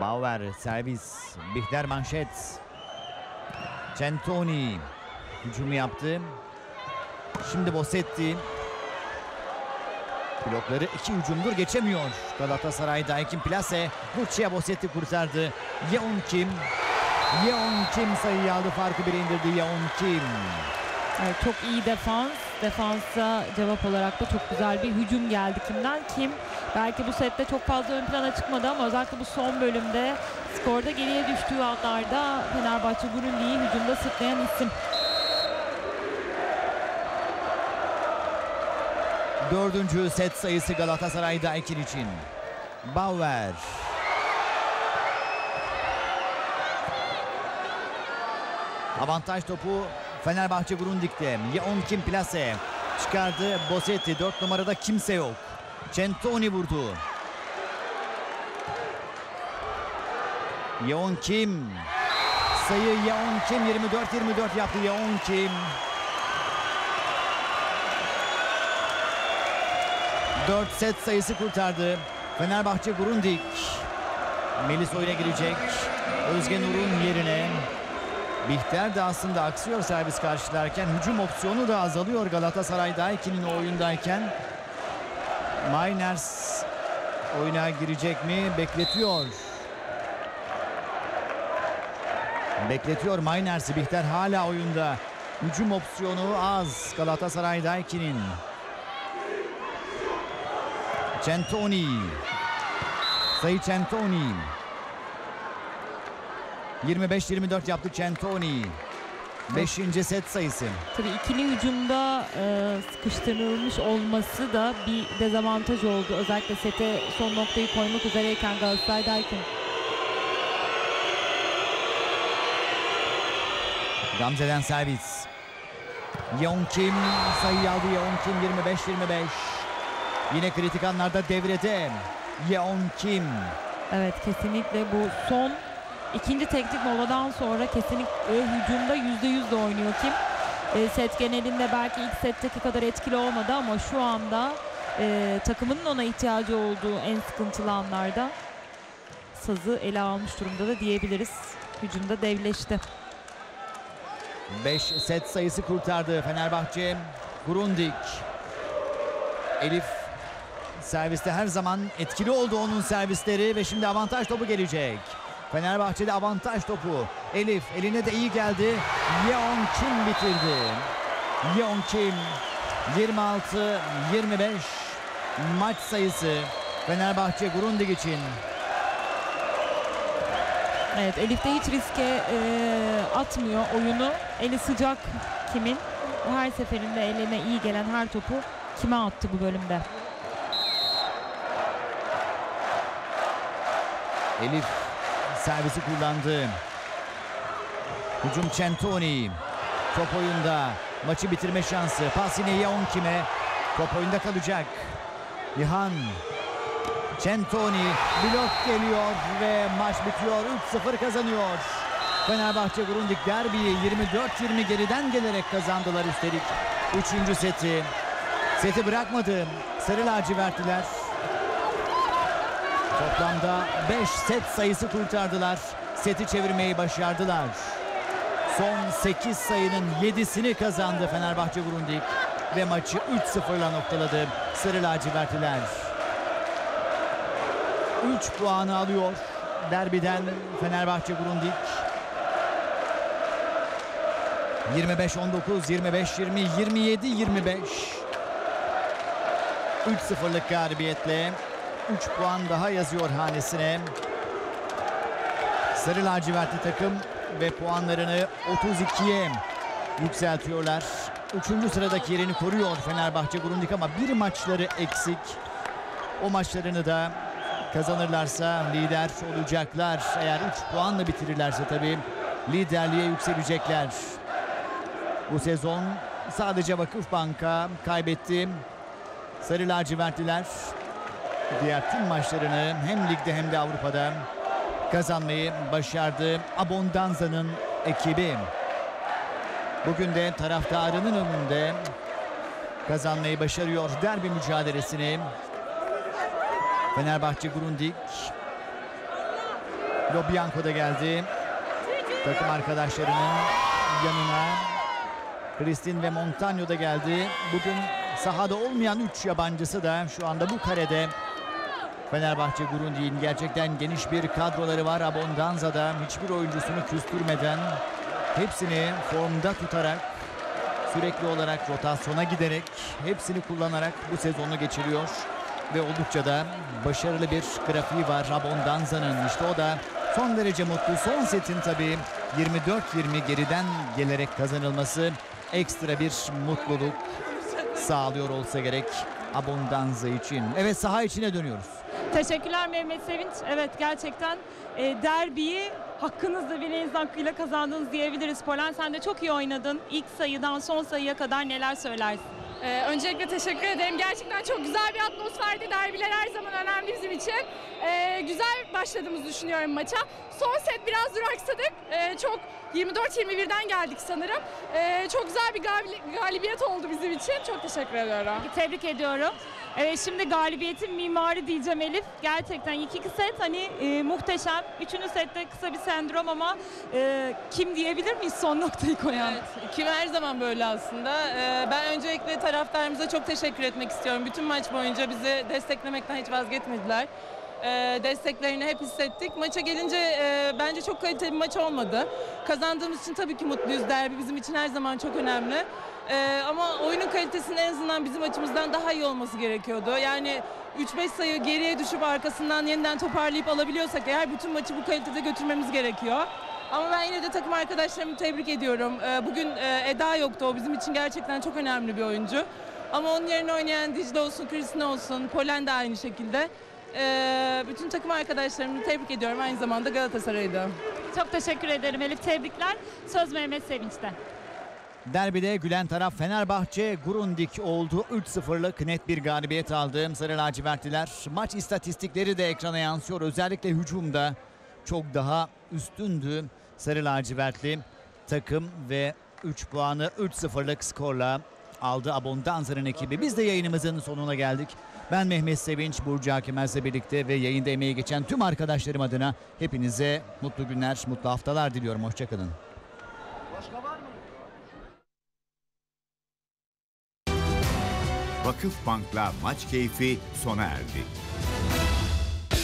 Bauer servis. Bihter manşet. Centoni hücumu yaptı. Şimdi Bossetti. Blokları iki hücumdur geçemiyor. Galatasaray'da Ekim Plase. Lucia Bossetti kurtardı. Yeon Kim. Yeon Kim sayıyı aldı. Farkı bire indirdi Yeon Kim. Evet, çok iyi defans. Defansa cevap olarak da çok güzel bir hücum geldi kimden? Kim belki bu sette çok fazla ön plana çıkmadı ama özellikle bu son bölümde skorda geriye düştüğü anlarda Fenerbahçe Burundi'yi hücumda sırtlayan isim. Dördüncü set sayısı Galatasaray'da Ekin için. Bauer. Avantaj topu Fenerbahçe Grundig'de. Yeon Kim plase. Çıkardı Bosetti. Dört numarada kimse yok. Centoni vurdu. Yeon Kim. Sayı Yeon Kim 24-24 yaptı Yeon Kim. 4 set sayısı kurtardı. Fenerbahçe Grundig. Melis oyuna girecek. Özge Nur'un yerine. Bihter de aslında aksıyor servis karşılarken. Hücum opsiyonu da azalıyor Galatasaray Daiki'nin oyundayken. Miners oyuna girecek mi? Bekletiyor. Bekletiyor Miners'i. Bihter hala oyunda. Hücum opsiyonu az Galatasaray Daiki'nin. Centoni. Sayı Centoni. 25-24 yaptı Centoni. Beşinci set sayısı. Tabii ikili hücumda e, sıkıştırılmış olması da bir dezavantaj oldu. Özellikle sete son noktayı koymak üzereyken Galatasaray'dayken. Gamze'den servis. Yeon Kim sayı aldı. Yeon Kim 25-25. Yine kritik anlarda devrede. Yeon Kim. Evet kesinlikle bu son ikinci teknik moladan sonra kesinlikle hücumda %100 de oynuyor Kim. E, set genelinde belki ilk setteki kadar etkili olmadı ama şu anda e, takımının ona ihtiyacı olduğu en sıkıntılı anlarda sazı ele almış durumda da diyebiliriz. Hücumda devleşti. 5 set sayısı kurtardı Fenerbahçe. Grundig. Elif serviste her zaman etkili oldu onun servisleri ve şimdi avantaj topu gelecek. Fenerbahçe'de avantaj topu. Elif eline de iyi geldi. Yeon Kim bitirdi. Yeon Kim 26-25 maç sayısı Fenerbahçe Grundig için. Evet Elif de hiç riske e, atmıyor oyunu. Eli sıcak kimin. Her seferinde eline iyi gelen her topu kime attı bu bölümde. Elif servisi kullandı. Hücum Centoni. Top oyunda. Maçı bitirme şansı. Pas yine Yeon Kim'e. Top oyunda kalacak. Nihan. Centoni. Blok geliyor ve maç bitiyor. 3-0 kazanıyor. Fenerbahçe Grundig derbiyi 24-20 geriden gelerek kazandılar üstelik. Üçüncü seti. Seti bırakmadı. Sarı lacivertliler. Toplamda 5 set sayısı kurtardılar. Seti çevirmeyi başardılar. Son 8 sayının 7'sini kazandı Fenerbahçe Grundig ve maçı 3-0'la noktaladı Sarı lacivertliler. 3 puanı alıyor derbiden Fenerbahçe Grundig. 25-19, 25-20, 27-25. 3-0'lık galibiyetle 3 puan daha yazıyor hanesine. Sarı lacivertli takım ve puanlarını 32'ye yükseltiyorlar. Üçüncü sıradaki yerini koruyor Fenerbahçe Grundig ama bir maçları eksik. O maçlarını da kazanırlarsa lider olacaklar. Eğer 3 puanla bitirirlerse tabii liderliğe yükselecekler. Bu sezon sadece Vakıfbank'a kaybetti. Sarı lacivertliler diğer tüm maçlarını hem ligde hem de Avrupa'da kazanmayı başardı. Abondanza'nın ekibi. Bugün de taraftarının önünde kazanmayı başarıyor derbi mücadelesini. Fenerbahçe Grundig Lobianco da geldi. Takım arkadaşlarının yanına. Kristin ve Montano da geldi. Bugün sahada olmayan 3 yabancısı da şu anda bu karede. Fenerbahçe Grundi'nin gerçekten geniş bir kadroları var. Abondanza'da hiçbir oyuncusunu küstürmeden hepsini formda tutarak sürekli olarak rotasyona giderek hepsini kullanarak bu sezonu geçiriyor ve oldukça da başarılı bir grafiği var Rabondanza'nın. İşte o da son derece mutlu. Son setin tabii 24-20 geriden gelerek kazanılması ekstra bir mutluluk sağlıyor olsa gerek Abondanza için. Evet saha içine dönüyoruz. Teşekkürler Mehmet Sevinç. Evet gerçekten e, derbiyi hakkınızda bileğiniz hakkıyla kazandınız diyebiliriz. Polen sen de çok iyi oynadın. İlk sayıdan son sayıya kadar neler söylersin? Ee, öncelikle teşekkür ederim. Gerçekten çok güzel bir atmosferdi. Derbiler her zaman önemli bizim için. Ee, güzel başladığımızı düşünüyorum maça. Son set biraz duraksadık. Ee, çok 24-21'den geldik sanırım. Ee, çok güzel bir gali- galibiyet oldu bizim için. Çok teşekkür ediyorum. Tebrik ediyorum. Evet şimdi galibiyetin mimarı diyeceğim Elif. Gerçekten ilk iki set hani e, muhteşem. Üçüncü sette kısa bir sendrom ama e, kim diyebilir miyiz son noktayı koyan? Evet, kim her zaman böyle aslında. Ee, ben öncelikle taraftarımıza çok teşekkür etmek istiyorum. Bütün maç boyunca bizi desteklemekten hiç vazgeçmediler. Ee, desteklerini hep hissettik. Maça gelince e, bence çok kaliteli bir maç olmadı. Kazandığımız için tabii ki mutluyuz. Derbi bizim için her zaman çok önemli. Ee, ama oyunun kalitesinin en azından bizim açımızdan daha iyi olması gerekiyordu. Yani 3-5 sayı geriye düşüp arkasından yeniden toparlayıp alabiliyorsak eğer bütün maçı bu kalitede götürmemiz gerekiyor. Ama ben yine de takım arkadaşlarımı tebrik ediyorum. Bugün e, Eda yoktu. O bizim için gerçekten çok önemli bir oyuncu. Ama onun yerine oynayan Dicle olsun, Kristin olsun, Polen de aynı şekilde. Ee, Bütün takım arkadaşlarımı tebrik ediyorum. Aynı zamanda Galatasaray'da. Çok teşekkür ederim Elif. Tebrikler. Söz Mehmet Sevinç'te. Derbide gülen taraf Fenerbahçe Grundig oldu. 3-0'lık net bir galibiyet aldı. Sarı lacivertliler. Maç istatistikleri de ekrana yansıyor. Özellikle hücumda çok daha üstündü Sarı lacivertli takım ve 3 puanı 3-0'lık skorla aldı Abondanza'nın ekibi. Biz de yayınımızın sonuna geldik. Ben Mehmet Sevinç, Burcu Hakimez'le birlikte ve yayında emeği geçen tüm arkadaşlarım adına hepinize mutlu günler, mutlu haftalar diliyorum. Hoşçakalın. Vakıf Bank'la maç keyfi sona erdi.